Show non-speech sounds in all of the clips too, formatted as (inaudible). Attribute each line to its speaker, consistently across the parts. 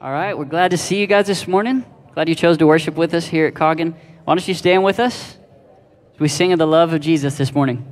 Speaker 1: All right, we're glad to see you guys this morning. Glad you chose to worship with us here at Coggin. Why don't you stand with us we sing of the love of Jesus this morning?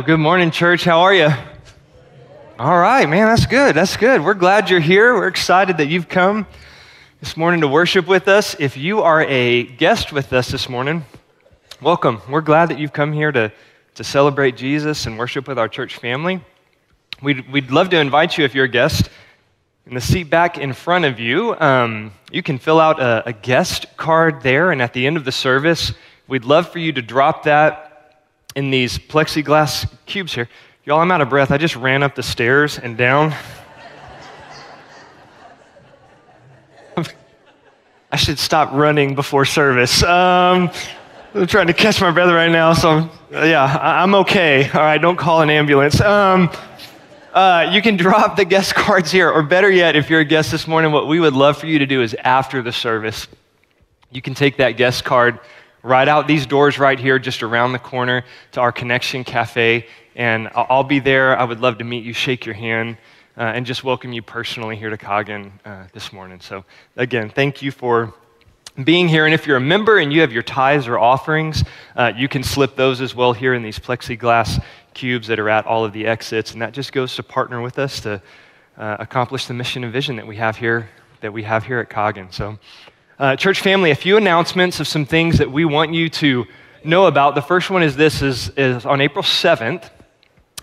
Speaker 1: Well,
Speaker 2: good morning, church. How are you? All right, man. That's good. That's good. We're glad you're here. We're excited that you've come this morning to worship with us. If you are a guest with us this morning, welcome. We're glad that you've come here to, to celebrate Jesus and worship with our church family. We'd, we'd love to invite you if you're a guest. In the seat back in front of you, um, you can fill out a, a guest card there, and at the end of the service, we'd love for you to drop that in these plexiglass cubes here. Y'all, I'm out of breath. I just ran up the stairs and down. (laughs) I should stop running before service. Um, I'm trying to catch my breath right now, so yeah, I- I'm okay. All right, don't call an ambulance. Um, uh, you can drop the guest (laughs) cards here, or better yet, if you're a guest this morning, what we would love for you to do is after the service, you can take that guest card right out these doors right here, just around the corner to our Connection Cafe, and I'll be there. I would love to meet you, shake your hand, uh, and just welcome you personally here to Coggin uh, this morning. So, again, thank you for being here. And if you're a member and you have your tithes or offerings, uh, you can slip those as well here in these plexiglass cubes that are at all of the exits. And that just goes to partner with us to uh, accomplish the mission and vision that we have here that we have here at Coggin. So, uh, church family, a few announcements of some things that we want you to know about. The first one is this: is, is on April seventh.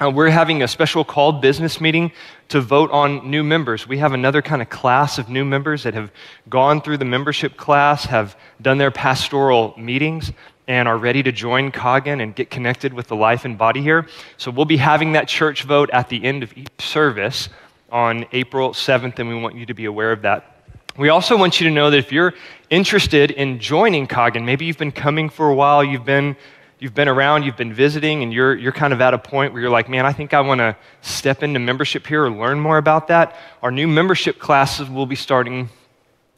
Speaker 2: Uh, we're having a special called business meeting to vote on new members. We have another kind of class of new members that have gone through the membership class, have done their pastoral meetings, and are ready to join Coggin and get connected with the life and body here. So we'll be having that church vote at the end of each service on April 7th, and we want you to be aware of that. We also want you to know that if you're interested in joining Coggin, maybe you've been coming for a while, you've been you've been around, you've been visiting, and you're, you're kind of at a point where you're like, man, I think I want to step into membership here or learn more about that, our new membership classes will be starting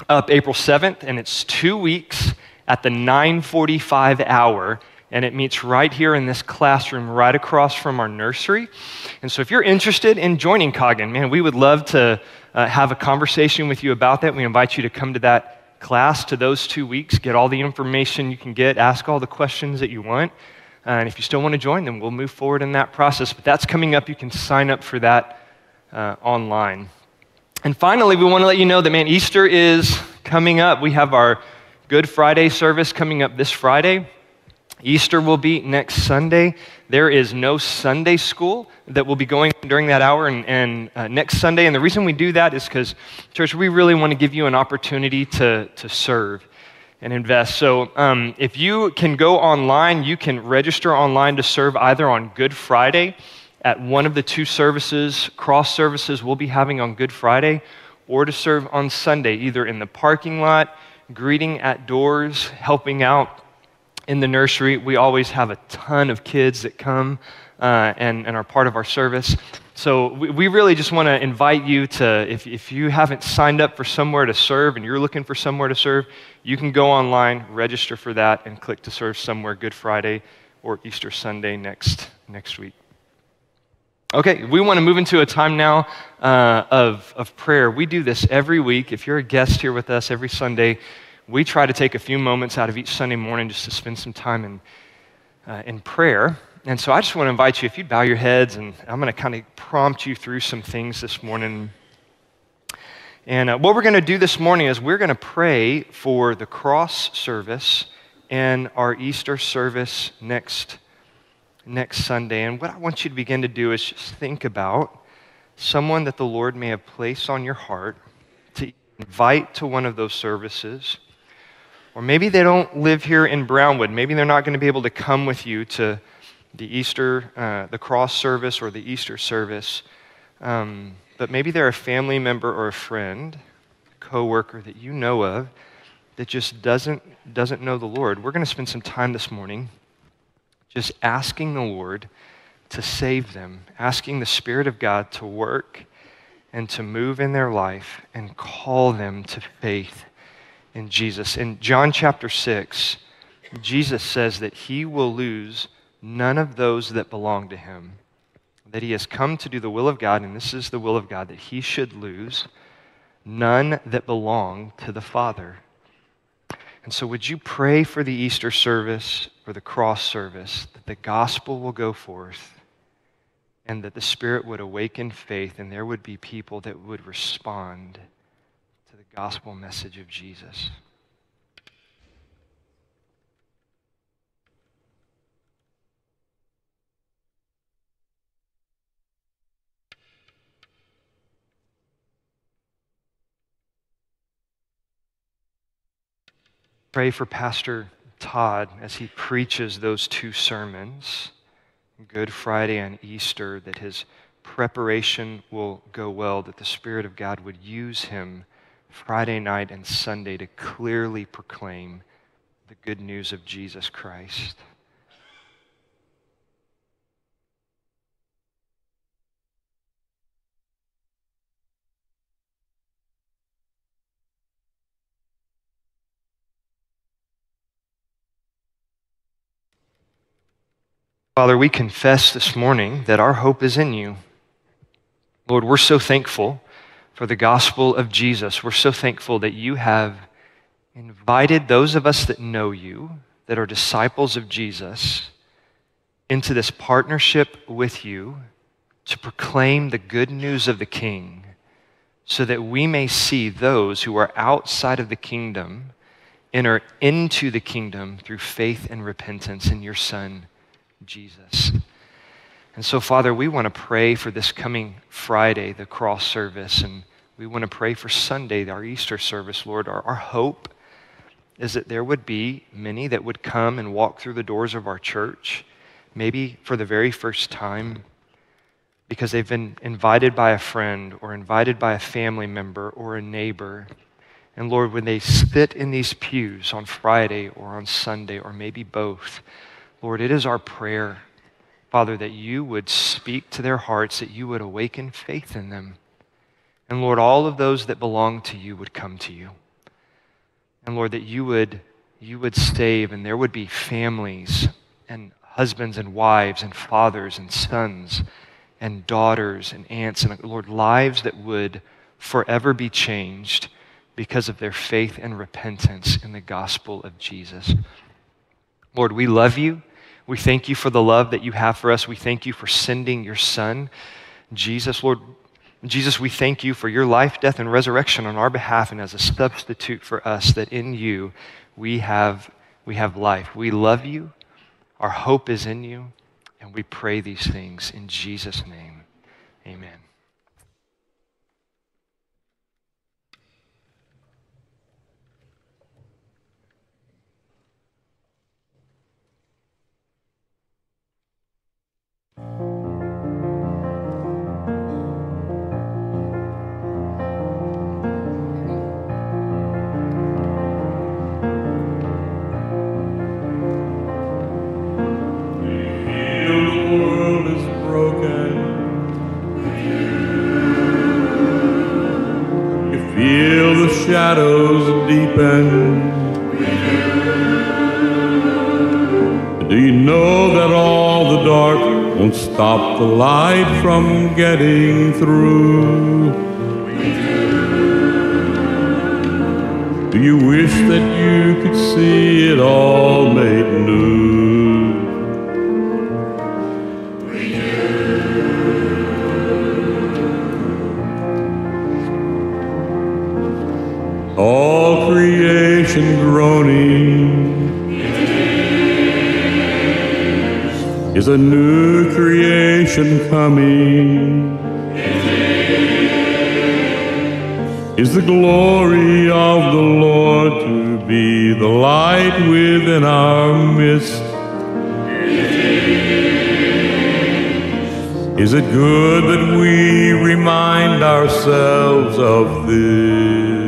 Speaker 2: up April 7th, and it's two weeks at the 945 hour and it meets right here in this classroom right across from our nursery. And so if you're interested in joining Coggin, man, we would love to uh, have a conversation with you about that. We invite you to come to that class, to those two weeks, get all the information you can get, ask all the questions that you want. Uh, and if you still want to join, then we'll move forward in that process. But that's coming up. You can sign up for that uh, online. And finally, we want to let you know that, man, Easter is coming up. We have our Good Friday service coming up this Friday. Easter will be next Sunday. There is no Sunday school that will be going during that hour and, and uh, next Sunday. And the reason we do that is because, church, we really want to give you an opportunity to, to serve and invest. So um, if you can go online, you can register online to serve either on Good Friday at one of the two services, cross services we'll be having on Good Friday, or to serve on Sunday, either in the parking lot, greeting at doors, helping out in the nursery, we always have a ton of kids that come uh, and, and are part of our service. So we, we really just want to invite you to, if, if you haven't signed up for somewhere to serve and you're looking for somewhere to serve, you can go online, register for that, and click to serve somewhere Good Friday or Easter Sunday next, next week. Okay, we want to move into a time now uh, of, of prayer. We do this every week. If you're a guest here with us every Sunday, we try to take a few moments out of each Sunday morning just to spend some time in, uh, in prayer. And so I just want to invite you, if you'd bow your heads, and I'm going to kind of prompt you through some things this morning. And uh, what we're going to do this morning is we're going to pray for the cross service and our Easter service next, next Sunday. And what I want you to begin to do is just think about someone that the Lord may have placed on your heart to invite to one of those services or maybe they don't live here in Brownwood. Maybe they're not going to be able to come with you to the Easter, uh, the cross service or the Easter service. Um, but maybe they're a family member or a friend, coworker that you know of that just doesn't, doesn't know the Lord. We're going to spend some time this morning just asking the Lord to save them, asking the Spirit of God to work and to move in their life and call them to faith in Jesus. In John chapter 6, Jesus says that he will lose none of those that belong to him. That he has come to do the will of God, and this is the will of God, that he should lose none that belong to the Father. And so, would you pray for the Easter service, for the cross service, that the gospel will go forth and that the Spirit would awaken faith and there would be people that would respond gospel message of Jesus. Pray for Pastor Todd as he preaches those two sermons, Good Friday and Easter, that his preparation will go well, that the Spirit of God would use him Friday night and Sunday to clearly proclaim the good news of Jesus Christ. Father, we confess this morning that our hope is in you. Lord, we're so thankful for the gospel of Jesus. We're so thankful that you have invited those of us that know you, that are disciples of Jesus, into this partnership with you to proclaim the good news of the King so that we may see those who are outside of the kingdom enter into the kingdom through faith and repentance in your Son, Jesus. And so, Father, we want to pray for this coming Friday, the cross service, and we want to pray for Sunday, our Easter service, Lord. Our, our hope is that there would be many that would come and walk through the doors of our church, maybe for the very first time, because they've been invited by a friend or invited by a family member or a neighbor. And Lord, when they sit in these pews on Friday or on Sunday or maybe both, Lord, it is our prayer, Father, that you would speak to their hearts, that you would awaken faith in them. And Lord, all of those that belong to you would come to you. And Lord, that you would, you would save and there would be families and husbands and wives and fathers and sons and daughters and aunts and Lord, lives that would forever be changed because of their faith and repentance in the gospel of Jesus. Lord, we love you. We thank you for the love that you have for us. We thank you for sending your son, Jesus. Lord, Jesus, we thank you for your life, death, and resurrection on our behalf and as a substitute for us, that in you we have, we have life. We love you. Our hope is in you. And we pray these things in Jesus' name. Amen.
Speaker 3: Shadows deepen. Do you know that all the dark won't stop the light from getting through? Do you wish that you could see it all made new? Creation groaning is a new creation coming? Is the glory of the Lord to be the light within our midst? Is it good that we remind ourselves of this?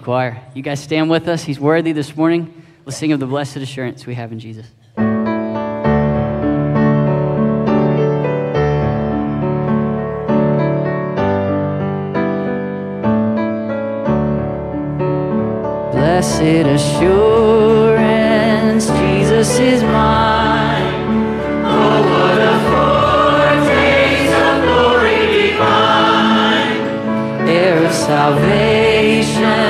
Speaker 1: you, choir. You guys stand with us. He's worthy this morning. Let's sing of the blessed assurance we have in Jesus. Blessed assurance, Jesus is mine. Oh, what a foretaste of glory divine, heir of salvation.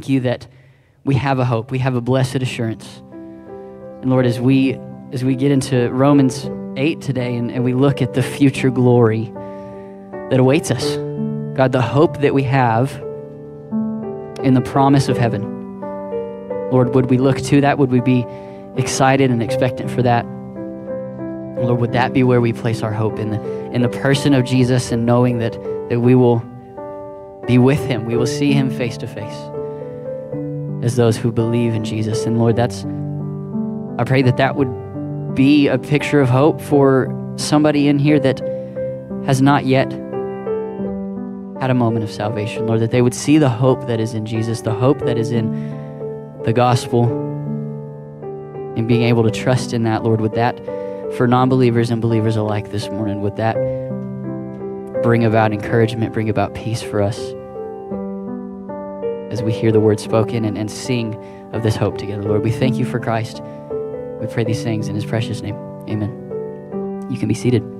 Speaker 1: thank you that we have a hope. We have a blessed assurance. And Lord, as we as we get into Romans 8 today and, and we look at the future glory that awaits us. God, the hope that we have in the promise of heaven. Lord, would we look to that? Would we be
Speaker 4: excited and expectant for that? Lord, would that be where we place our hope in the in the person of Jesus and knowing that that we will be with him. We will see him face to face as those who believe in Jesus. And Lord, that's, I pray that that would be a picture of hope for somebody in here that has not yet had a moment of salvation. Lord, that they would see the hope that is in Jesus, the hope that is in the gospel, and being able to trust in that, Lord, would that, for non believers and believers alike this morning, would that bring about encouragement, bring about peace for us as we hear the word spoken and, and sing of this hope together. Lord, we thank you for Christ. We pray these things in his precious name. Amen. You can be seated.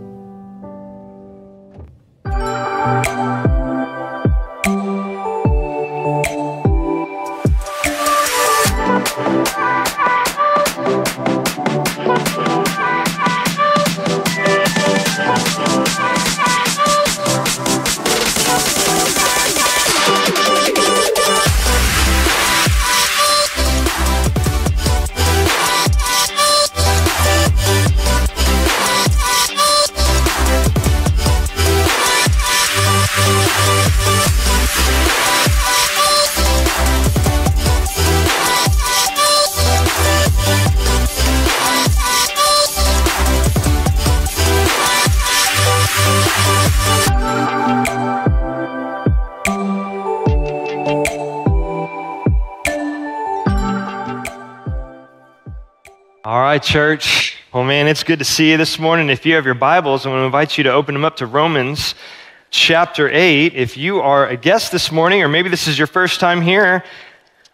Speaker 2: Church. Well, man, it's good to see you this morning. If you have your Bibles, I'm going to invite you to open them up to Romans chapter 8. If you are a guest this morning, or maybe this is your first time here,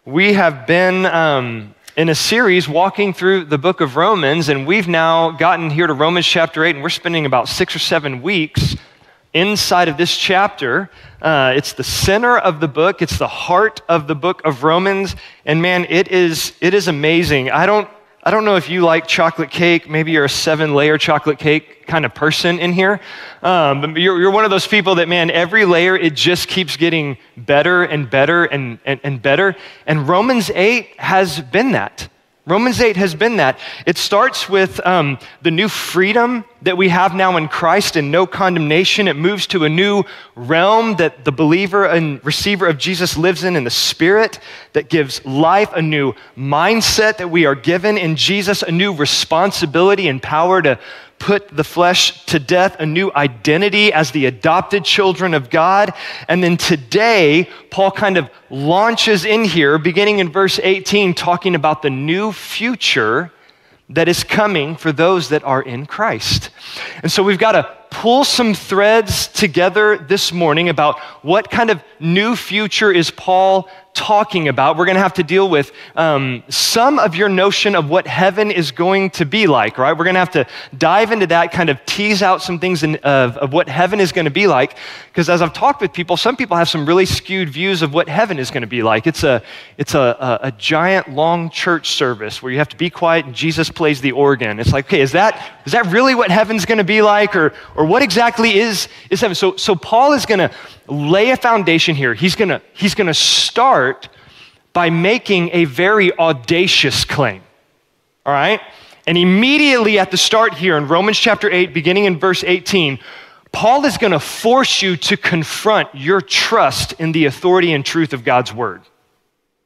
Speaker 2: we have been um, in a series walking through the book of Romans, and we've now gotten here to Romans chapter 8, and we're spending about six or seven weeks inside of this chapter. Uh, it's the center of the book, it's the heart of the book of Romans, and man, it is, it is amazing. I don't I don't know if you like chocolate cake. Maybe you're a seven layer chocolate cake kind of person in here. Um, but you're, you're one of those people that, man, every layer, it just keeps getting better and better and, and, and better. And Romans 8 has been that. Romans 8 has been that. It starts with um, the new freedom that we have now in Christ and no condemnation. It moves to a new realm that the believer and receiver of Jesus lives in in the Spirit that gives life, a new mindset that we are given in Jesus, a new responsibility and power to put the flesh to death, a new identity as the adopted children of God. And then today, Paul kind of launches in here, beginning in verse 18, talking about the new future that is coming for those that are in Christ. And so we've got to pull some threads together this morning about what kind of new future is Paul talking about. We're going to have to deal with um, some of your notion of what heaven is going to be like, right? We're going to have to dive into that, kind of tease out some things in, of, of what heaven is going to be like. Because as I've talked with people, some people have some really skewed views of what heaven is going to be like. It's a, it's a, a, a giant, long church service where you have to be quiet and Jesus plays the organ. It's like, okay, is that, is that really what heaven's going to be like? Or, or what exactly is, is heaven? So, so Paul is going to lay a foundation here. He's going he's going to start by making a very audacious claim. All right? And immediately at the start here in Romans chapter 8, beginning in verse 18, Paul is going to force you to confront your trust in the authority and truth of God's word.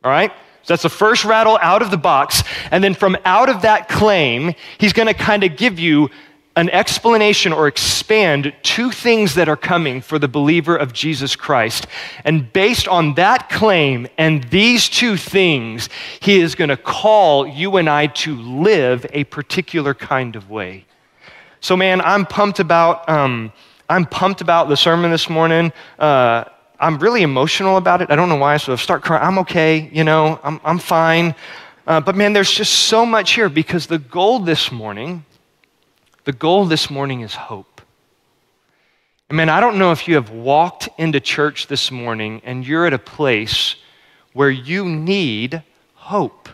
Speaker 2: All right? So that's the first rattle out of the box. And then from out of that claim, he's going to kind of give you an explanation or expand two things that are coming for the believer of Jesus Christ. And based on that claim and these two things, he is going to call you and I to live a particular kind of way. So, man, I'm pumped about. Um, I'm pumped about the sermon this morning. Uh, I'm really emotional about it. I don't know why. So I start crying, I'm okay. You know, I'm, I'm fine. Uh, but man, there's just so much here because the goal this morning the goal this morning is hope. I mean, I don't know if you have walked into church this morning and you're at a place where you need hope.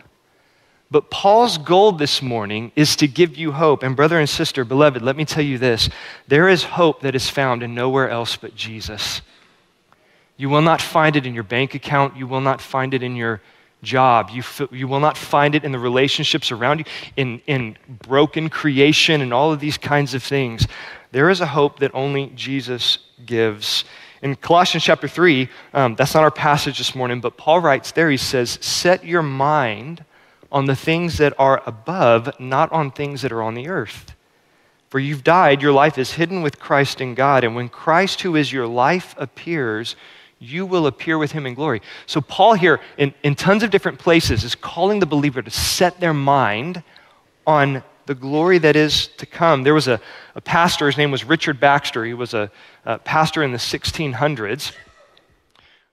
Speaker 2: But Paul's goal this morning is to give you hope. And, brother and sister, beloved, let me tell you this there is hope that is found in nowhere else but Jesus. You will not find it in your bank account, you will not find it in your job. You, f- you will not find it in the relationships around you, in, in broken creation, and all of these kinds of things. There is a hope that only Jesus gives. In Colossians chapter 3, um, that's not our passage this morning, but Paul writes there, he says, Set your mind on the things that are above, not on things that are on the earth. For you've died, your life is hidden with Christ in God, and when Christ, who is your life, appears, you will appear with him in glory. So, Paul here, in, in tons of different places, is calling the believer to set their mind on the glory that is to come. There was a, a pastor, his name was Richard Baxter. He was a, a pastor in the 1600s.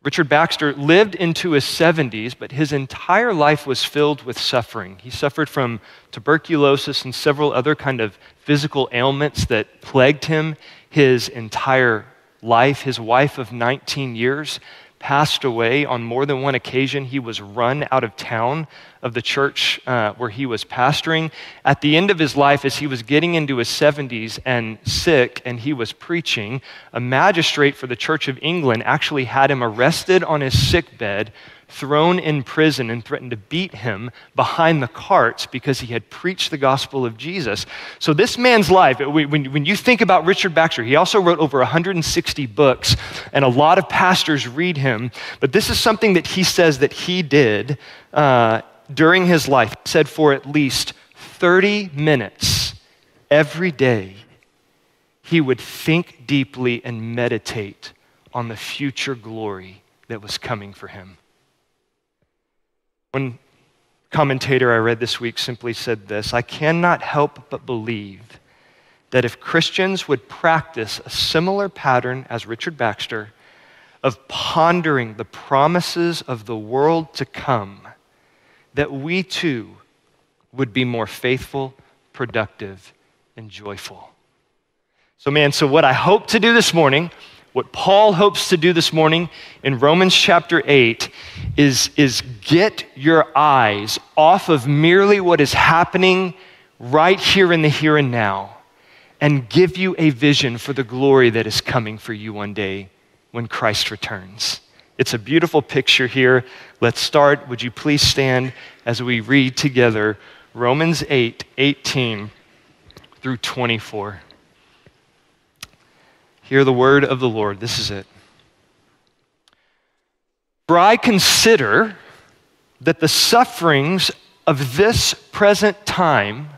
Speaker 2: Richard Baxter lived into his 70s, but his entire life was filled with suffering. He suffered from tuberculosis and several other kind of physical ailments that plagued him his entire life. His wife of 19 years passed away on more than one occasion. He was run out of town of the church uh, where he was pastoring. At the end of his life, as he was getting into his 70s and sick and he was preaching, a magistrate for the Church of England actually had him arrested on his sick bed thrown in prison and threatened to beat him behind the carts because he had preached the gospel of Jesus. So, this man's life, when, you think about Richard Baxter, he also wrote over 160 books, and a lot of pastors read him. But this is something that he says that he did uh, during his life. He said for at least 30 minutes every day, he would think deeply and meditate on the future glory that was coming for him. One commentator I read this week simply said this I cannot help but believe that if Christians would practice a similar pattern as Richard Baxter of pondering the promises of the world to come, that we too would be more faithful, productive, and joyful. So, man, so what I hope to do this morning what Paul hopes to do this morning in Romans chapter 8 is, is get your eyes off of merely what is happening right here in the here and now and give you a vision for the glory that is coming for you one day when Christ returns. It's a beautiful picture here. Let's start. Would you please stand as we read together Romans 8 18 through 24. Hear the word of the Lord. This is it. For I consider that the sufferings of this present time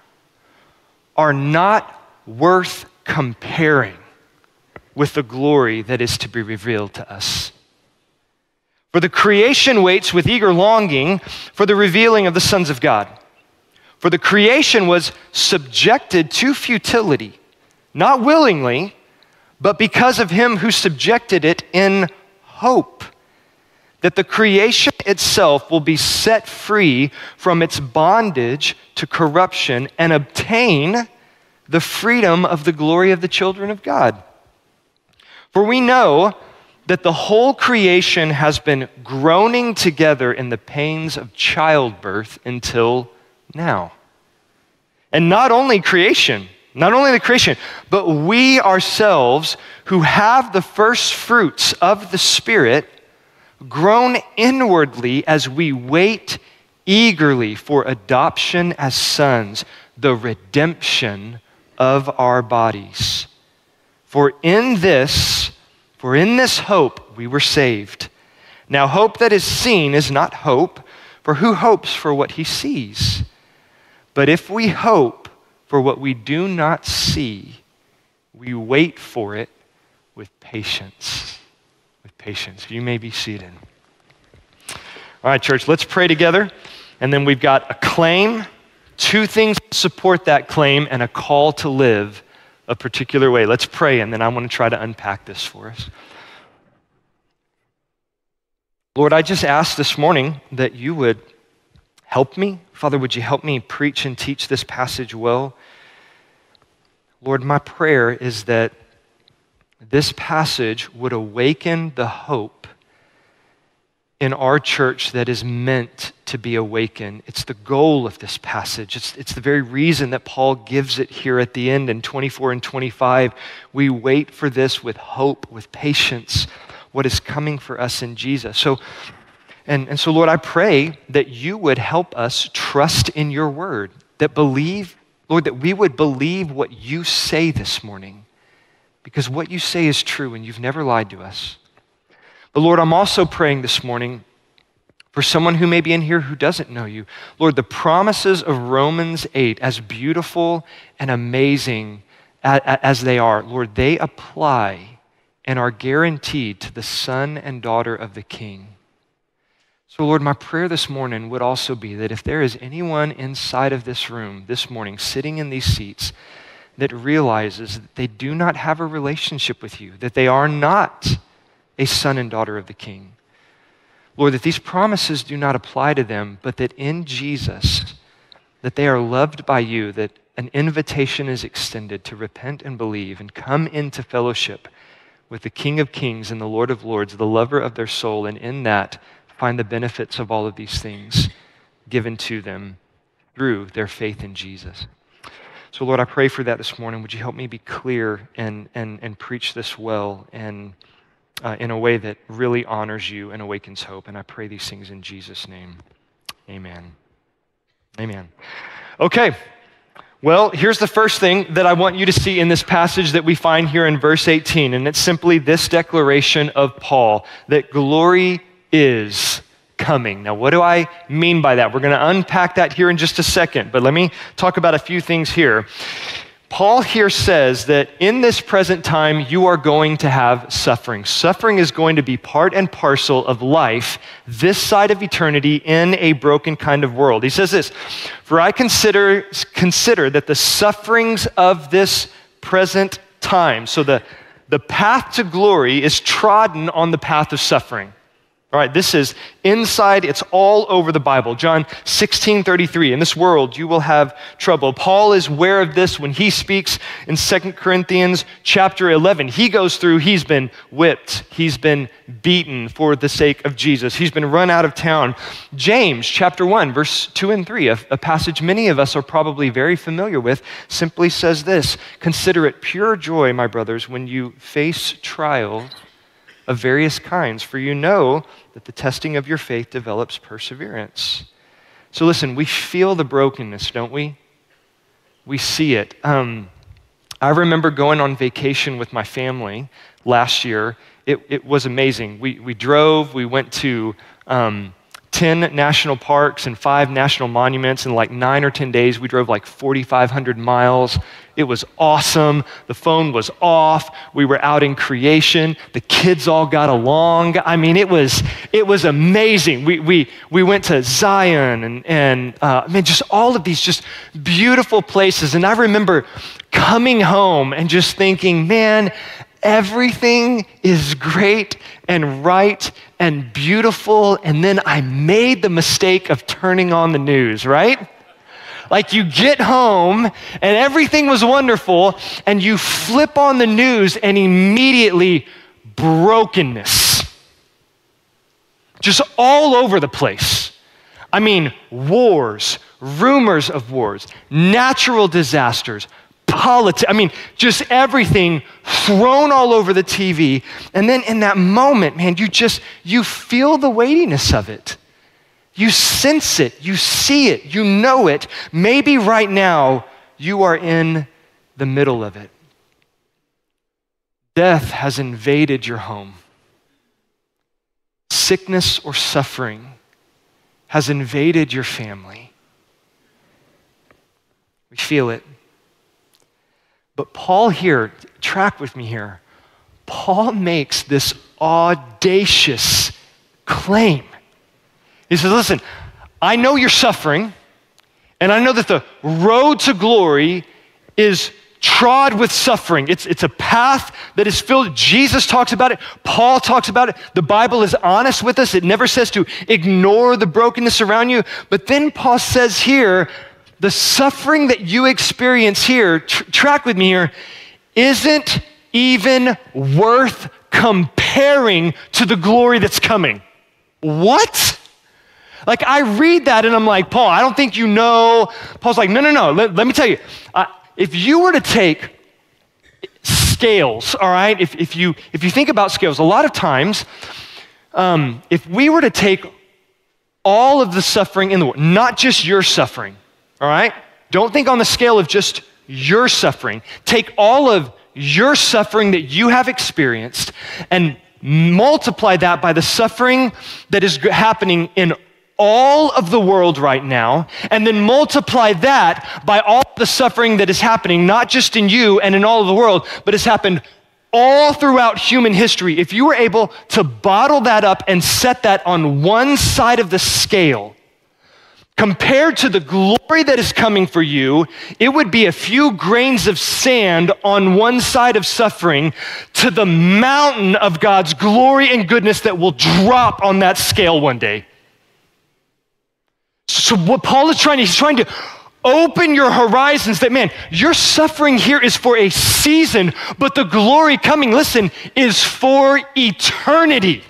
Speaker 2: are not worth comparing with the glory that is to be revealed to us. For the creation waits with eager longing for the revealing of the sons of God. For the creation was subjected to futility, not willingly but because of him who subjected it in hope that the creation itself will be set free from its bondage to corruption and obtain the freedom of the glory of the children of God. For we know that the whole creation has been groaning together in the pains of childbirth until now. And not only creation, not only the creation, but we ourselves who have the first fruits of the Spirit groan inwardly as we wait eagerly for adoption as sons, the redemption of our bodies. For in this, for in this hope we were saved. Now, hope that is seen is not hope, for who hopes for what he sees? But if we hope for what we do not see, we wait for it with patience. With patience. You may be seated. All right, church, let's pray together. And then we've got a claim, two things support that claim, and a call to live a particular way. Let's pray, and then I want to try to unpack this for us. Lord, I just ask this morning that you would help me Father, would you help me preach and teach this passage well? Lord, my prayer is that this passage would awaken the hope in our church that is meant to be awakened. It's the goal of this passage. It's, it's the very reason that Paul gives it here at the end in 24 and 25. We wait for this with hope, with patience, what is coming for us in Jesus. So, And, and so, Lord, I pray that you would help us trust in your word, that believe, Lord, that we would believe what you say this morning, because what you say is true and you've never lied to us. But Lord, I'm also praying this morning for someone who may be in here who doesn't know you. Lord, the promises of Romans 8, as beautiful and amazing as they are, Lord, they apply and are guaranteed to the son and daughter of the King. So, Lord, my prayer this morning would also be that if there is anyone inside of this room this morning, sitting in these seats, that realizes that they do not have a relationship with you, that they are not a son and daughter of the King, Lord, that these promises do not apply to them, but that in Jesus, that they are loved by you, that an invitation is extended to repent and believe and come into fellowship with the King of Kings and the Lord of Lords, the lover of their soul, and in that, find the benefits of all of these things given to them through their faith in Jesus. So, Lord, I pray for that this morning. Would you help me be clear and, and, and preach this well and uh, in a way that really honors you and awakens hope? And I pray these things in Jesus' name. Amen. Amen. Okay. Well, here's the first thing that I want you to see in this passage that we find here in verse 18, and it's simply this declaration of Paul that glory is coming. Now, what do I mean by that? We're going to unpack that here in just a second, but let me talk about a few things here. Paul here says that in this present time, you are going to have suffering. Suffering is going to be part and parcel of life this side of eternity in a broken kind of world. He says this For I consider, consider that the sufferings of this present time, so the, the path to glory is trodden on the path of suffering. All right, this is inside, it's all over the Bible. John 16, 33. In this world, you will have trouble. Paul is aware of this when he speaks in 2 Corinthians chapter 11. He goes through, he's been whipped, he's been beaten for the sake of Jesus, he's been run out of town. James chapter 1, verse 2 and 3, a, a passage many of us are probably very familiar with, simply says this Consider it pure joy, my brothers, when you face trial of various kinds, for you know that the testing of your faith develops perseverance. So, listen, we feel the brokenness, don't we? We see it. Um, I remember going on vacation with my family last year. It, it was amazing. We, we drove, we went to um, 10 national parks and five national monuments in like nine or 10 days. We drove like 4,500 miles. It was awesome. The phone was off. We were out in creation. The kids all got along. I mean, it was, it was amazing. We, we, we went to Zion and, and uh, I mean, just all of these just beautiful places. And I remember coming home and just thinking, man, everything is great and right and beautiful. And then I made the mistake of turning on the news, right? Like you get home and everything was wonderful, and you flip on the news and immediately brokenness. Just all over the place. I mean, wars, rumors of wars, natural disasters, politics. I mean, just everything thrown all over the TV. And then in that moment, man, you just, you feel the weightiness of it. You sense it, you see it, you know it. Maybe right now you are in the middle of it. Death has invaded your home. Sickness or suffering has invaded your family. We feel it. But Paul here, track with me here. Paul makes this audacious claim. He says, Listen, I know you're suffering, and I know that the road to glory is trod with suffering. It's, it's a path that is filled. Jesus talks about it. Paul talks about it. The Bible is honest with us. It never says to ignore the brokenness around you. But then Paul says here, the suffering that you experience here, tr- track with me here, isn't even worth comparing to the glory that's coming. What? Like, I read that and I'm like, Paul, I don't think you know. Paul's like, no, no, no. Let, let me tell you. Uh, if you were to take scales, all right, if, if, you, if you think about scales, a lot of times, um, if we were to take all of the suffering in the world, not just your suffering, all right? Don't think on the scale of just your suffering. Take all of your suffering that you have experienced and multiply that by the suffering that is happening in all of the world right now, and then multiply that by all the suffering that is happening, not just in you and in all of the world, but has happened all throughout human history. If you were able to bottle that up and set that on one side of the scale, compared to the glory that is coming for you, it would be a few grains of sand on one side of suffering to the mountain of God's glory and goodness that will drop on that scale one day. So, what Paul is trying to, he's trying to open your horizons that, man, your suffering here is for a season, but the glory coming, listen, is for eternity.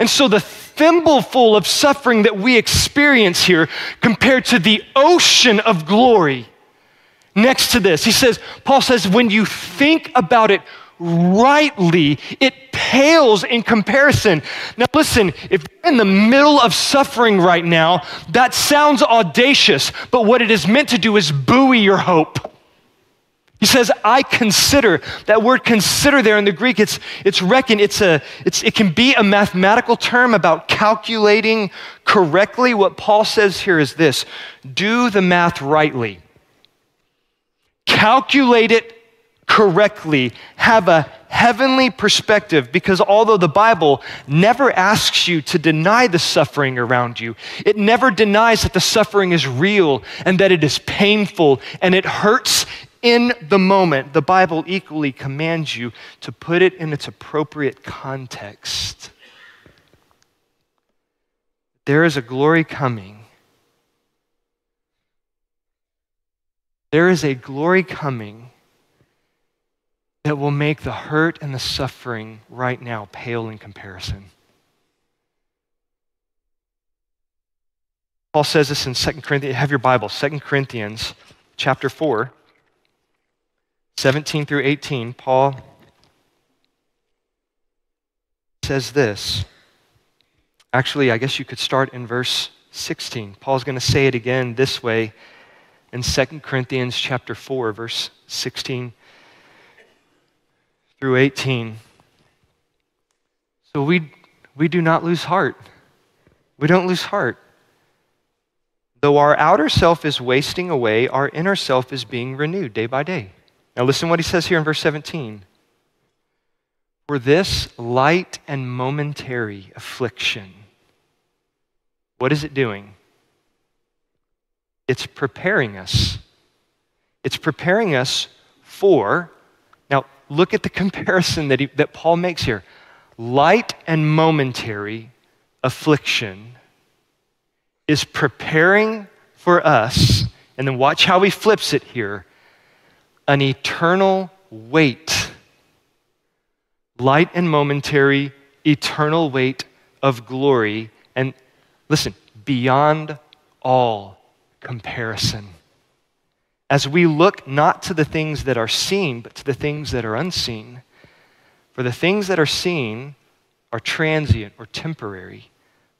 Speaker 2: And so the thimbleful of suffering that we experience here compared to the ocean of glory next to this, he says, Paul says, when you think about it rightly, it pales in comparison. Now, listen, if you're in the middle of suffering right now, that sounds audacious, but what it is meant to do is buoy your hope. He says, I consider. That word consider there in the Greek, it's, it's reckon. It's a, it's, it can be a mathematical term about calculating correctly. What Paul says here is this do the math rightly, calculate it correctly, have a heavenly perspective, because although the Bible never asks you to deny the suffering around you, it never denies that the suffering is real and that it is painful and it hurts in the moment. The Bible equally commands you to put it in its appropriate context. There is a glory coming. There is a glory coming that will make the hurt and the suffering right now pale in comparison. Paul says this in 2 Corinthians, have your Bible, 2 Corinthians chapter 4, 17 through 18. Paul says this. Actually, I guess you could start in verse 16. Paul's going to say it again this way in 2 Corinthians chapter 4, verse 16 through 18. So we, we do not lose heart. We don't lose heart. Though our outer self is wasting away, our inner self is being renewed day by day. Now, listen what he says here in verse 17. For this light and momentary affliction, what is it doing? It's preparing us. It's preparing us for, now look at the (laughs) comparison that, he, that Paul makes here. Light and momentary affliction is preparing for us, and then watch how he flips it here an eternal weight. Light and momentary, eternal weight of glory. And listen, beyond all comparison. As we look not to the things that are seen, but to the things that are unseen. For the things that are seen are transient or temporary,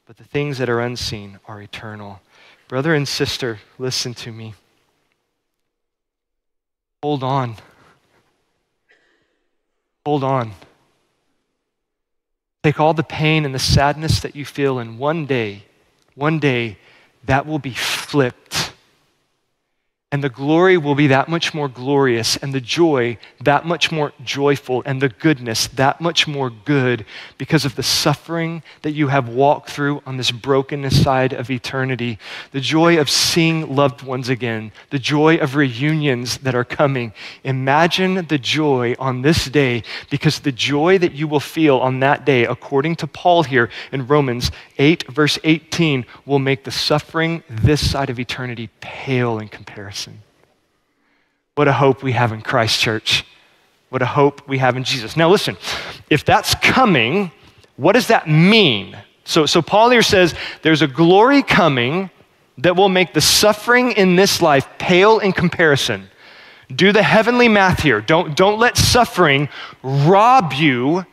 Speaker 2: but the things that are unseen are eternal. Brother and sister, listen to me. Hold on. Hold on. Take all the pain and the sadness that you feel, and one day, one day, that will be flipped and the glory will be that much more glorious, and the joy that much more joyful, and the goodness that much more good because of the suffering that you have walked through on this brokenness side of eternity. The joy of seeing loved ones again, the joy of reunions that are coming. Imagine the joy on this day because the joy that you will feel on that day, according to Paul here in Romans 8, verse 18, will make the suffering this side of eternity pale in comparison. What a hope we have in Christ, church. What a hope we have in Jesus. Now, listen, if that's coming, what does that mean? So, so Paul here says there's a glory coming that will make the suffering in this life pale in comparison. Do the heavenly math here. Don't, don't let suffering rob you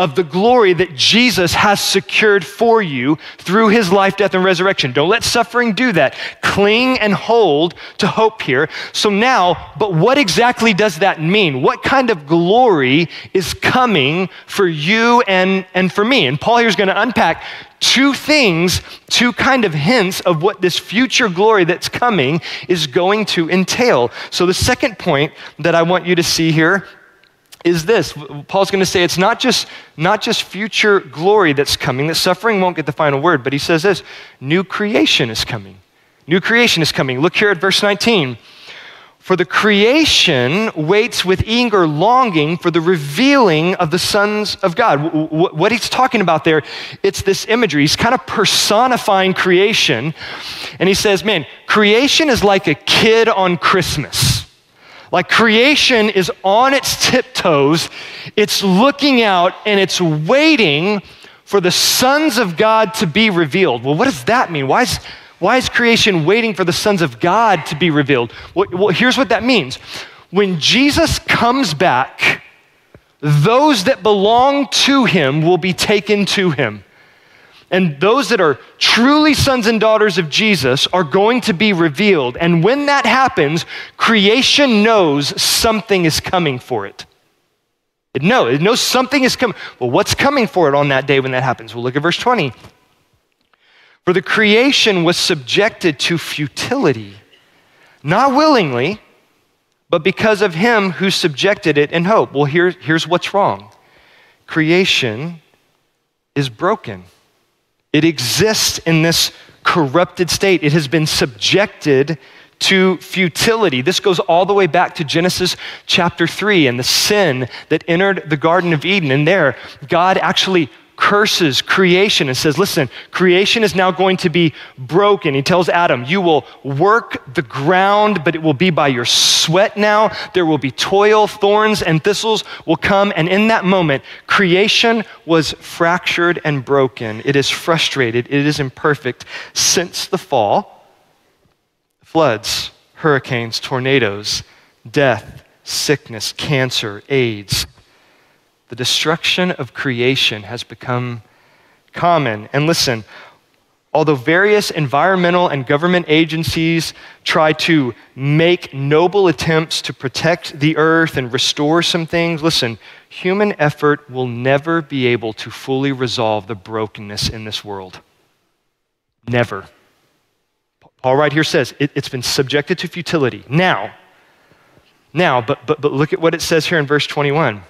Speaker 2: of the glory that Jesus has secured for you through his life, death, and resurrection. Don't let suffering do that. Cling and hold to hope here. So now, but what exactly does that mean? What kind of glory is coming for you and, and for me? And Paul here is going to unpack two things, two kind of hints of what this future glory that's coming is going to entail. So, the second point that I want you to see here is this paul's going to say it's not just not just future glory that's coming that suffering won't get the final word but he says this new creation is coming new creation is coming look here at verse 19 for the creation waits with eager longing for the revealing of the sons of God. What he's talking about there, it's this imagery. He's kind of personifying creation. And he says, man, creation is like a kid on Christmas. Like creation is on its tiptoes, it's looking out and it's waiting for the sons of God to be revealed. Well, what does that mean? Why is, why is creation waiting for the sons of God to be revealed? Well, well, here's what that means. When Jesus comes back, those that belong to him will be taken to him. And those that are truly sons and daughters of Jesus are going to be revealed. And when that happens, creation knows something is coming for it. It knows, it knows something is coming. Well, what's coming for it on that day when that happens? Well, look at verse 20. For the creation was subjected to futility, not willingly, but because of him who subjected it in hope. Well, here, here's what's wrong creation is broken, it exists in this corrupted state, it has been subjected to futility. This goes all the way back to Genesis chapter 3 and the sin that entered the Garden of Eden. And there, God actually curses creation and says, Listen, creation is now going to be broken. He tells Adam, You will work the ground, but it will be by your sweat now. There will be toil, thorns, and thistles will come. And in that moment, creation was fractured and broken. It is frustrated, it is imperfect since the fall. Floods, hurricanes, tornadoes, death, sickness, cancer, AIDS, the destruction of creation has become common. And listen, although various environmental and government agencies try to make noble attempts to protect the earth and restore some things, listen, human effort will never be able to fully resolve the brokenness in this world. Never. Paul right here says it, has been subjected to futility. Now, now, but, but, but look at what it says here in verse 21.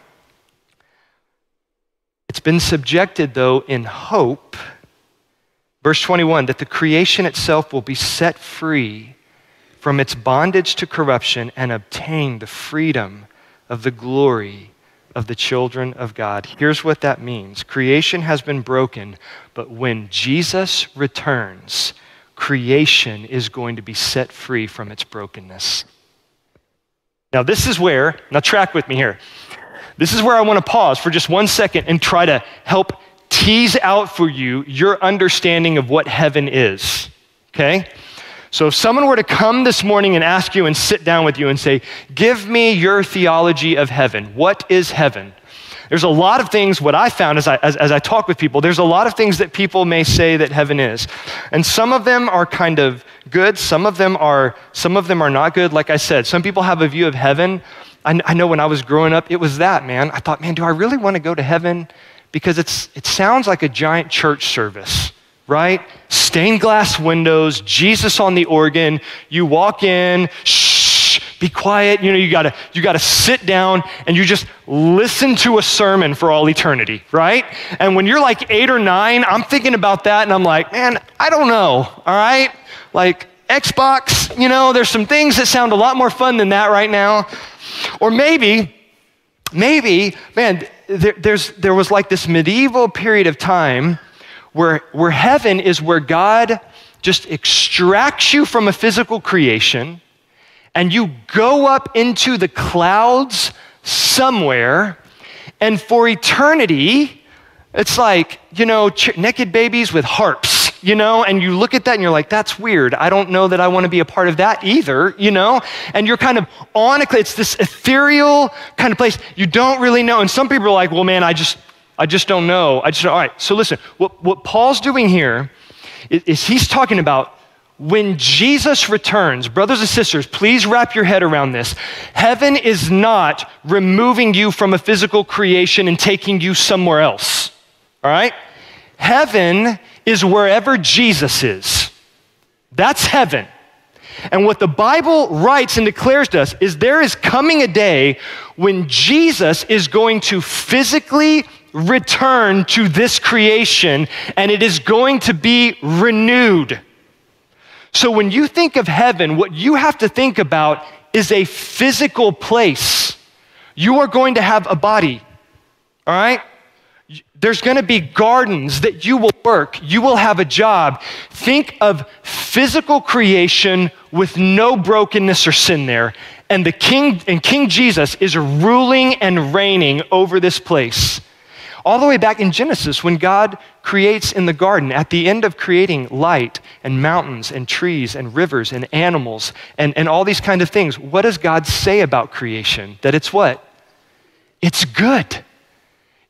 Speaker 2: It's been subjected, though, in hope. Verse 21 that the creation itself will be set free from its bondage to corruption and obtain the freedom of the glory of the children of God. Here's what that means creation has been broken, but when Jesus returns, creation is going to be set free from its brokenness. Now, this is where, now track with me here. This is where I want to pause for just one second and try to help tease out for you your understanding of what heaven is. Okay? So if someone were to come this morning and ask you and sit down with you and say, Give me your theology of heaven, what is heaven? There's a lot of things, what I found as I, as, as I talk with people, there's a lot of things that people may say that heaven is. And some of them are kind of good, some of them are, some of them are not good. Like I said, some people have a view of heaven I, I know when I was growing up, it was that, man. I thought, man, do I really want to go to heaven? Because it's, it sounds like a giant church service, right? Stained glass windows, Jesus on the organ. You walk in, shh, be quiet. You know, you gotta, you gotta sit down and you just listen to a sermon for all eternity, right? And when you're like eight or nine, I'm thinking about that and I'm like, man, I don't know, all right? Like, Xbox, you know, there's some things that sound a lot more fun than that right now. Or maybe, maybe, man, there, there's, there was like this medieval period of time where, where heaven is where God just extracts you from a physical creation and you go up into the clouds somewhere, and for eternity, it's like, you know, ch- naked babies with harps you know, and you look at that and you're like, that's weird. I don't know that I want to be a part of that either, you know? And you're kind of on a, it's this ethereal kind of place. You don't really know. And some people are like, well, man, I just, I just don't know. I just, all right. So listen, what, what Paul's doing here is, is he's talking about when Jesus returns, brothers and sisters, please wrap your head around this. Heaven is not removing you from a physical creation and taking you somewhere else. All right? Heaven is wherever Jesus is. That's heaven. And what the Bible writes and declares to us is there is coming a day when Jesus is going to physically return to this creation and it is going to be renewed. So when you think of heaven, what you have to think about is a physical place. You are going to have a body, all right? There's going to be gardens that you will work. You will have a job. Think of physical creation with no brokenness or sin there. And the king and King Jesus is ruling and reigning over this place. All the way back in Genesis, when God creates in the garden, at the end of creating light and mountains and trees and rivers and animals and, and all these kind of things, what does God say about creation? That it's what? It's good.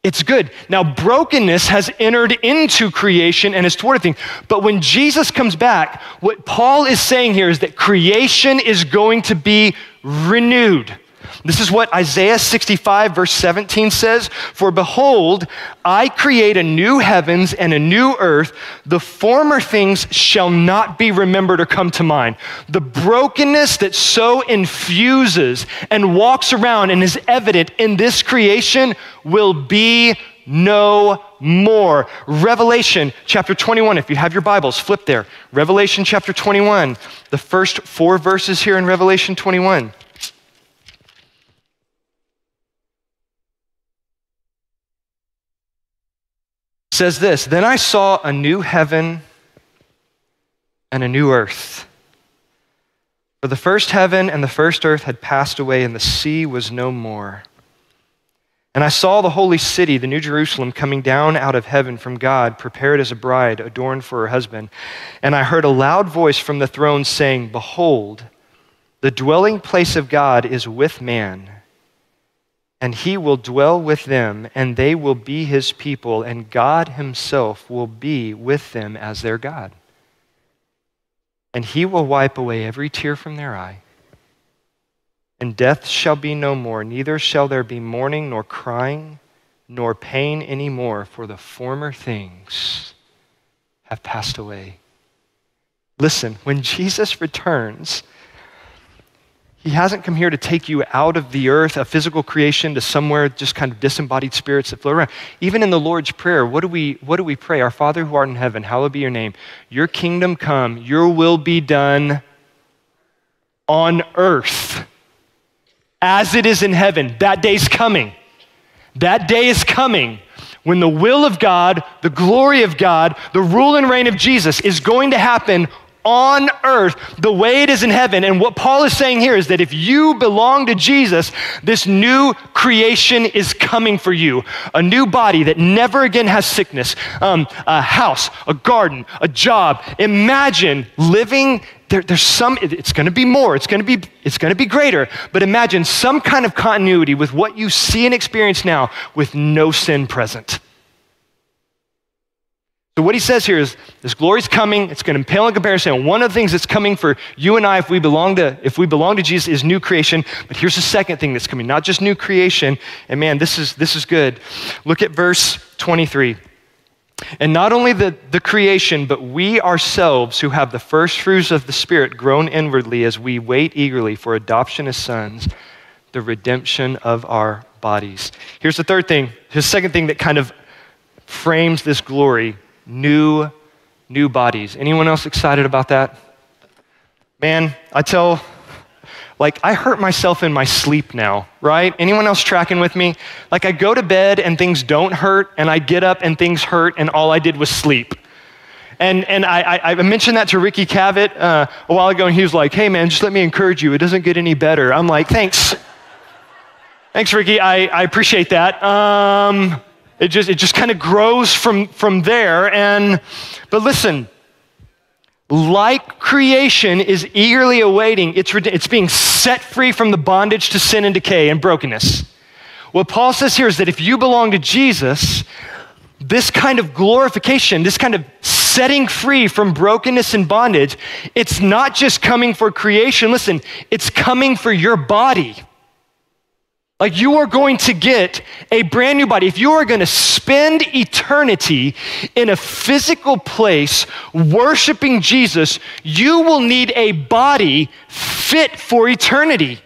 Speaker 2: It's good. Now, brokenness has entered into creation and is toward things. But when Jesus comes back, what Paul is saying here is that creation is going to be renewed. This is what Isaiah 65, verse 17 says For behold, I create a new heavens and a new earth. The former things shall not be remembered or come to mind. The brokenness that so infuses and walks around and is evident in this creation will be no more. Revelation chapter 21, if you have your Bibles, flip there. Revelation chapter 21, the first four verses here in Revelation 21. Says this Then I saw a new heaven and a new earth. For the first heaven and the first earth had passed away, and the sea was no more. And I saw the holy city, the New Jerusalem, coming down out of heaven from God, prepared as a bride adorned for her husband. And I heard a loud voice from the throne saying, Behold, the dwelling place of God is with man and he will dwell with them, and they will be his people, and God himself will be with them as their God. And he will wipe away every tear from their eye. And death shall be no more, neither shall there be mourning, nor crying, nor pain any more, for the former things have passed away. Listen, when Jesus returns, he hasn't come here to take you out of the earth, a physical creation, to somewhere just kind of disembodied spirits that float around. Even in the Lord's Prayer, what do we, what do we pray? Our Father who art in heaven, hallowed be your name. Your kingdom come, your will be done on earth as it is in heaven. That day's coming. That day is coming when the will of God, the glory of God, the rule and reign of Jesus is going to happen on earth the way it is in heaven. And what Paul is saying here is that if you belong to Jesus, this new creation is coming for you. A new body that never again has sickness, um, a house, a garden, a job. Imagine living. There, there's some, it's going to be more, it's going to be, it's going to be greater, but imagine some kind of continuity with what you see and experience now with no sin present. So what he says here is this glory's coming. It's going to pale in comparison. And one of the things that's coming for you and I, if we belong to, if we belong to Jesus, is new creation. But here's the second thing that's coming, not just new creation. And man, this is this is good. Look at verse 23. And not only the, the creation, but we ourselves who have the first fruits of the Spirit groan inwardly as we wait eagerly for adoption as sons, the redemption of our bodies. Here's the third thing. The second thing that kind of frames this glory new, new bodies. Anyone else excited about that? Man, I tell, like, I hurt myself in my sleep now, right? Anyone else tracking with me? Like, I go to bed and things don't hurt, and I get up and things hurt, and all I did was sleep. And, and I, I, I mentioned that to Ricky Cavett uh, a while ago, and he was like, hey, man, just let me encourage you. It doesn't get any better. I'm like, thanks. (laughs) Thanks, Ricky. I, I appreciate that. Um, it just, it just kind of grows from, from there. And, but listen, like creation is eagerly awaiting, it's, it's being set free from the bondage to sin and decay and brokenness. What Paul says here is that if you belong to Jesus, this kind of glorification, this kind of setting free from brokenness and bondage, it's not just coming for creation. Listen, it's coming for your body. Like you are going to get a brand new body. If you are going to spend eternity in a physical place worshiping Jesus, you will need a body fit for eternity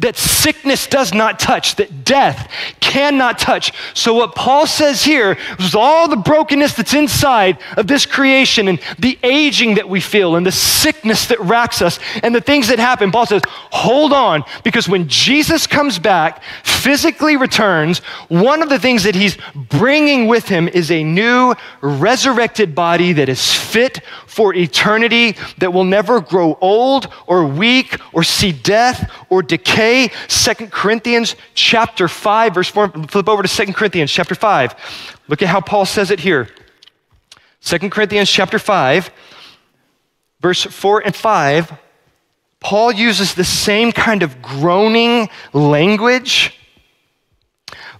Speaker 2: that sickness does not touch, that death cannot touch. So, what Paul says here is all the brokenness that's inside of this creation and the aging that we feel and the sickness that racks us and the things that happen. Paul says, hold on, because when Jesus comes back, physically returns, one of the things that he's bringing with him is a new resurrected body that is fit for eternity, that will never grow old or weak or see death or decay. Second Corinthians chapter 5, verse 4. Flip over to Second Corinthians chapter 5. Look at how Paul says it here. Second Corinthians chapter 5, verse 4 and 5. Paul uses the same kind of groaning language.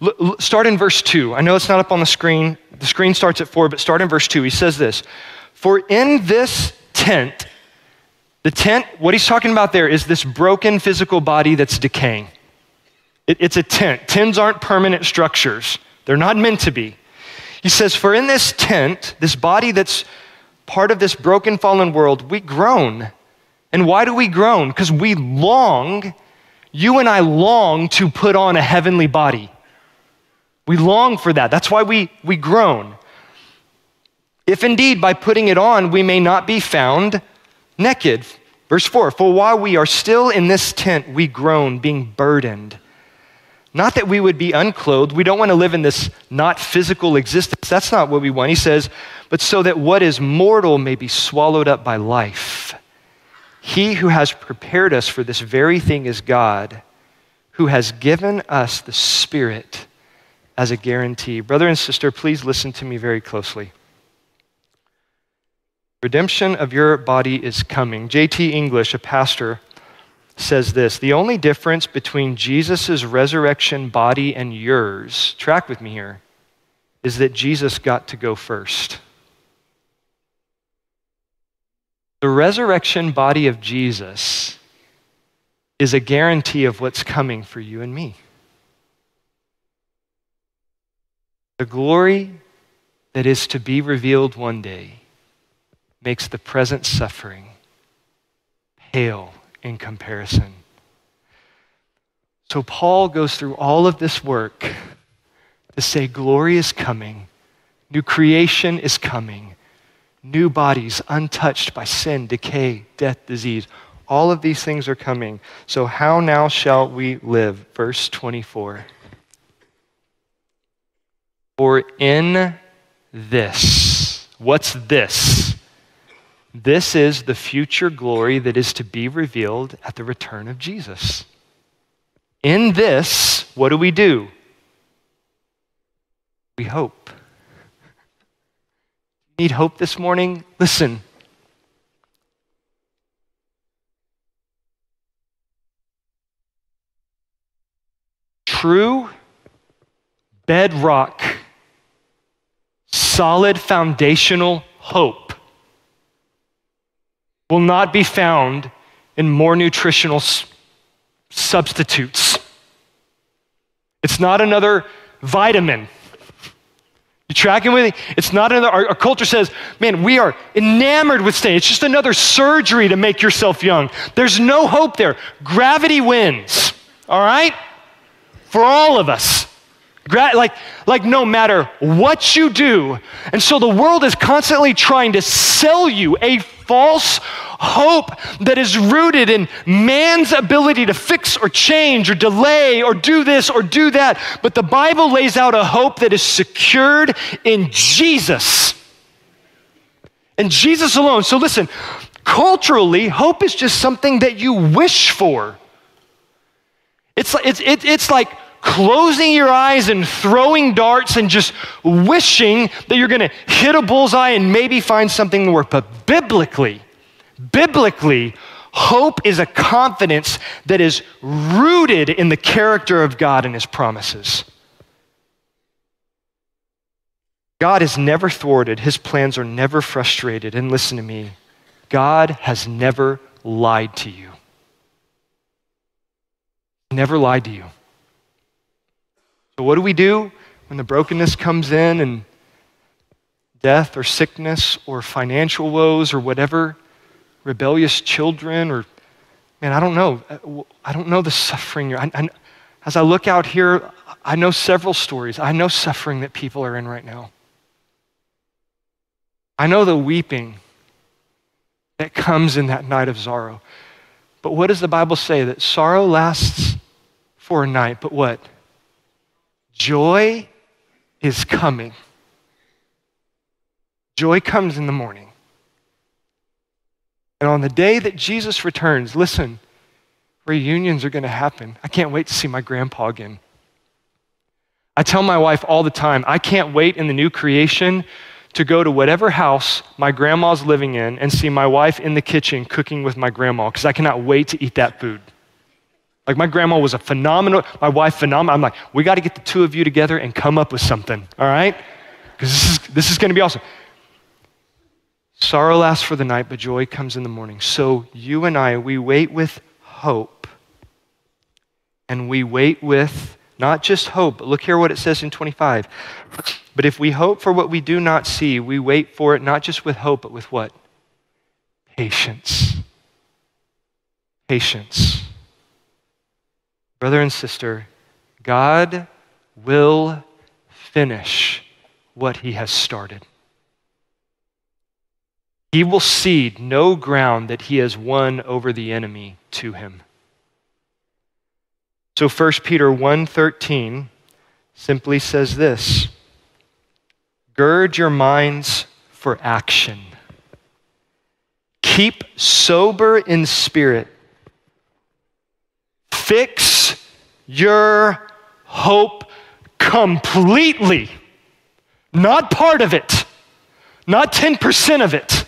Speaker 2: L- start in verse 2. I know it's not up on the screen. The screen starts at 4, but start in verse 2. He says this For in this tent, the tent, what he's talking about there is this broken physical body that's decaying. It- it's a tent. Tents aren't permanent structures, they're not meant to be. He says, For in this tent, this body that's part of this broken, fallen world, we groan. And why do we groan? Because we long, you and I long to put on a heavenly body. We long for that. That's why we, we groan. If indeed by putting it on we may not be found naked. Verse 4 For while we are still in this tent, we groan, being burdened. Not that we would be unclothed. We don't want to live in this not physical existence. That's not what we want. He says, but so that what is mortal may be swallowed up by life. He who has prepared us for this very thing is God, who has given us the Spirit as a guarantee. Brother and sister, please listen to me very closely. Redemption of your body is coming. J.T. English, a pastor, says this The only difference between Jesus' resurrection body and yours, track with me here, is that Jesus got to go first. The resurrection body of Jesus is a guarantee of what's coming for you and me. The glory that is to be revealed one day makes the present suffering pale in comparison. So Paul goes through all of this work to say glory is coming, new creation is coming, new bodies untouched by sin, decay, death, disease. All of these things are coming. So, how now shall we live? Verse 24. For in this, what's this? This is the future glory that is to be revealed at the return of Jesus. In this, what do we do? We hope. Need hope this morning? Listen. True bedrock, solid foundational hope will not be found in more nutritional s- substitutes. It's not another vitamin. You tracking with me? It's not another, our, our culture says, man, we are enamored with staying. It's just another surgery to make yourself young. There's no hope there. Gravity wins, all right? For all of us. Gra- like, like no matter what you do. And so the world is constantly trying to sell you a false hope that is rooted in man's ability to fix or change or delay or do this or do that. But the Bible lays out a hope that is secured in Jesus. And Jesus alone. So listen, culturally, hope is just something that you wish for. It's, it's, it's like closing your eyes and throwing darts and just wishing that you're going to hit a bullseye and maybe find something to work. But biblically, biblically, Hope is a confidence that is rooted in the character of God and his promises. God is never thwarted, his plans are never frustrated. And listen to me God has never lied to you. Never lied to you. So, what do we do when the brokenness comes in and death or sickness or financial woes or whatever, rebellious children or, man, I don't know. Uh, I don't know the suffering. I, I, as I look out here, I know several stories. I know suffering that people are in right now. I know the weeping that comes in that night of sorrow. But what does the Bible say? That sorrow lasts for a night, but what? Joy is coming. Joy comes in the morning. And on the day that Jesus returns, listen, reunions are going to happen. I can't wait to see my grandpa again. I tell my wife all the time, I can't wait in the new creation to go to whatever house my grandma's living in and see my wife in the kitchen cooking with my grandma because I cannot wait to eat that food. Like my grandma was a phenomenal, my wife phenomenal. I'm like, we got to get the two of you together and come up with something, all right? Because this is, this is going to be awesome. Sorrow lasts for the night, but joy comes in the morning. So you and I, we wait with hope. And we wait with not just hope, but look here what it says in 25. But if we hope for what we do not see, we wait for it not just with hope, but with what? Patience. Patience. Brother and sister, God will finish what he has started. He will cede no ground that he has won over the enemy to him. So 1 Peter 1:13 simply says this: Gird your minds for action. Keep sober in spirit. Fix your hope completely. Not part of it. Not 10% of it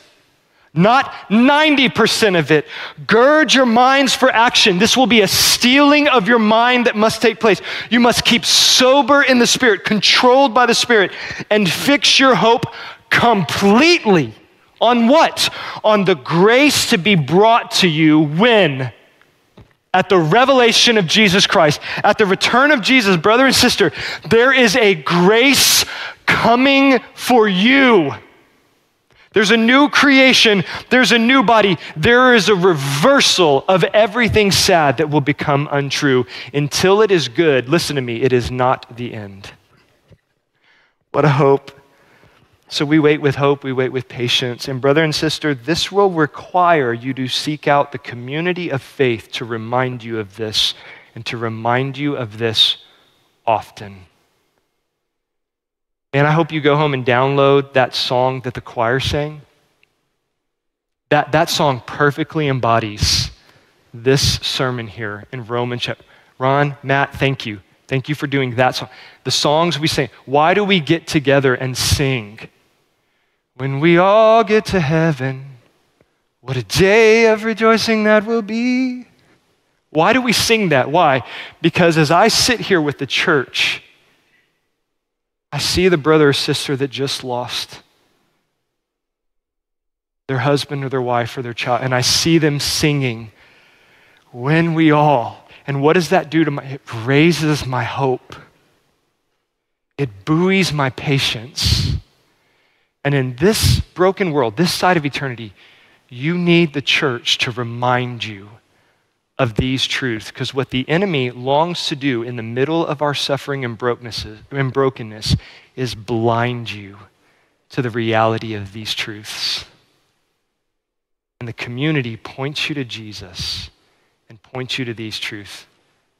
Speaker 2: not 90% of it. Gird your minds for action. This will be a steeling of your mind that must take place. You must keep sober in the Spirit, controlled by the Spirit, and fix your hope completely on what? On the grace to be brought to you when? At the revelation of Jesus Christ, at the return of Jesus, brother and sister, there is a grace coming for you. There's a new creation. There's a new body. There is a reversal of everything sad that will become untrue. Until it is good, listen to me, it is not the end. What a hope. So we wait with hope, we wait with patience. And, brother and sister, this will require you to seek out the community of faith to remind you of this and to remind you of this often. And I hope you go home and download that song that the choir sang. That, that song perfectly embodies this sermon here in Romans chapter. Ron, Matt, thank you. Thank you for doing that song. The songs we sing. Why do we get together and sing? When we all get to heaven, what a day of rejoicing that will be. Why do we sing that? Why? Because as I sit here with the church, I see the brother or sister that just lost their husband or their wife or their child, and I see them singing, When we all, and what does that do to my, it raises my hope. It buoys my patience. And in this broken world, this side of eternity, you need the church to remind you of these truths because what the enemy longs to do in the middle of our suffering and brokenness is blind you to the reality of these truths. And the community points you to Jesus and points you to these truths.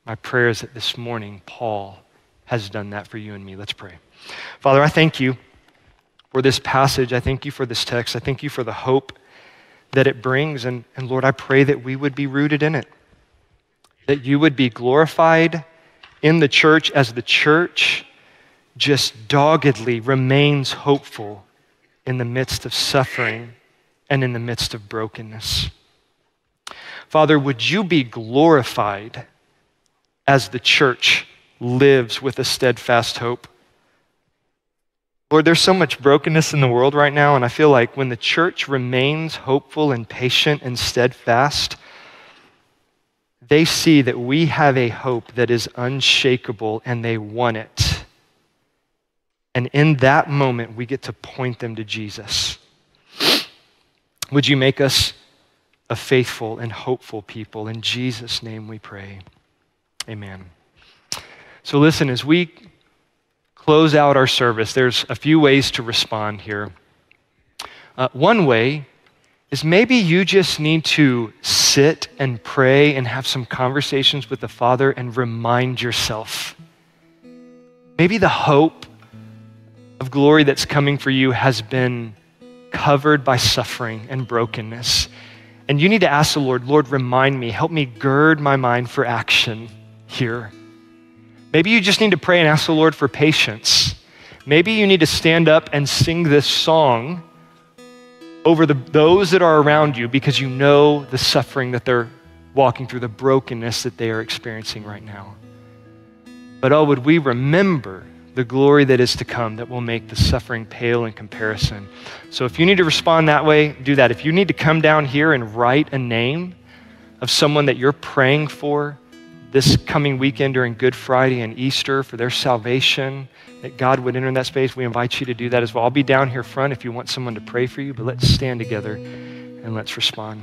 Speaker 2: My prayer is that this morning, Paul has done that for you and me. Let's pray. Father, I thank you for this passage. I thank you for this text. I thank you for the hope that it brings. And, and Lord, I pray that we would be rooted in it that you would be glorified in the church as the church just doggedly remains hopeful in the midst of suffering and in the midst of brokenness. Father, would you be glorified as the church lives with a steadfast hope? Lord, there's so much brokenness in the world right now, and I feel like when the church remains hopeful and patient and steadfast, they see that we have a hope that is unshakable and they want it. And in that moment, we get to point them to Jesus. Would you make us a faithful and hopeful people? In Jesus' name we pray. Amen. So, listen, as we close out our service, there's a few ways to respond here. Uh, one way is maybe you just need to sit and pray and have some conversations with the Father and remind yourself. Maybe the hope of glory that's coming for you has been covered by suffering and brokenness. And you need to ask the Lord, Lord, remind me, help me gird my mind for action here. Maybe you just need to pray and ask the Lord for patience. Maybe you need to stand up and sing this song over the, those that are around you because you know the suffering that they're walking through, the brokenness that they are experiencing right now. But oh, would we remember the glory that is to come that will make the suffering pale in comparison. So if you need to respond that way, do that. If you need to come down here and write a name of someone that you're praying for this coming weekend during Good Friday and Easter for their salvation, that God would enter in that space, we invite you to do that as well. I'll be down here front if you want someone to pray for you, but let's stand together and let's respond.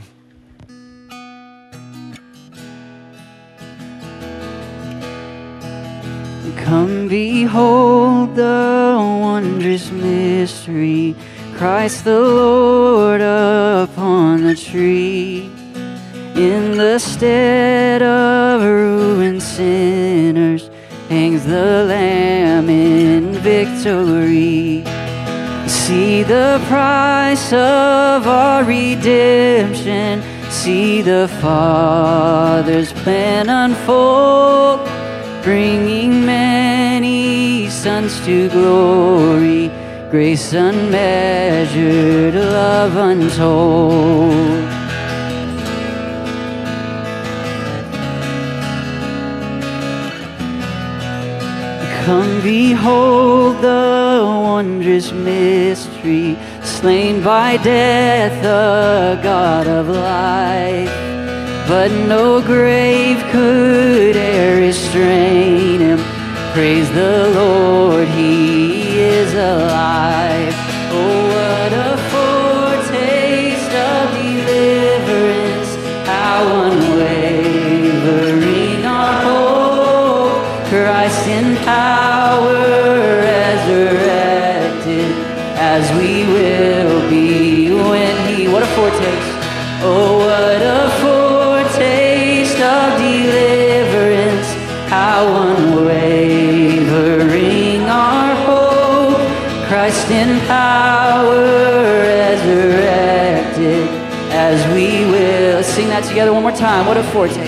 Speaker 1: Come behold the wondrous mystery, Christ the Lord upon the tree. In the stead of ruined sinners hangs the Lamb in victory. See the price of our redemption, see the Father's plan unfold bringing many sons to glory, grace unmeasured, love untold. Come behold the wondrous mystery, slain by death, the God of life but no grave could e'er restrain him. Praise the Lord, he is alive. Together one more time. What a foretaste.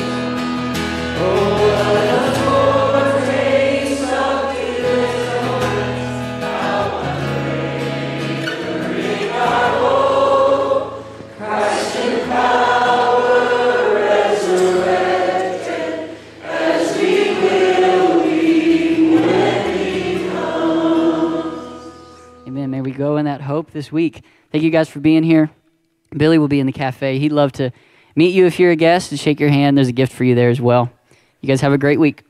Speaker 1: This week. Thank you guys for being here. Billy will be in the cafe. He'd love to meet you if you're a guest and shake your hand. There's a gift for you there as well. You guys have a great week.